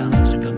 想。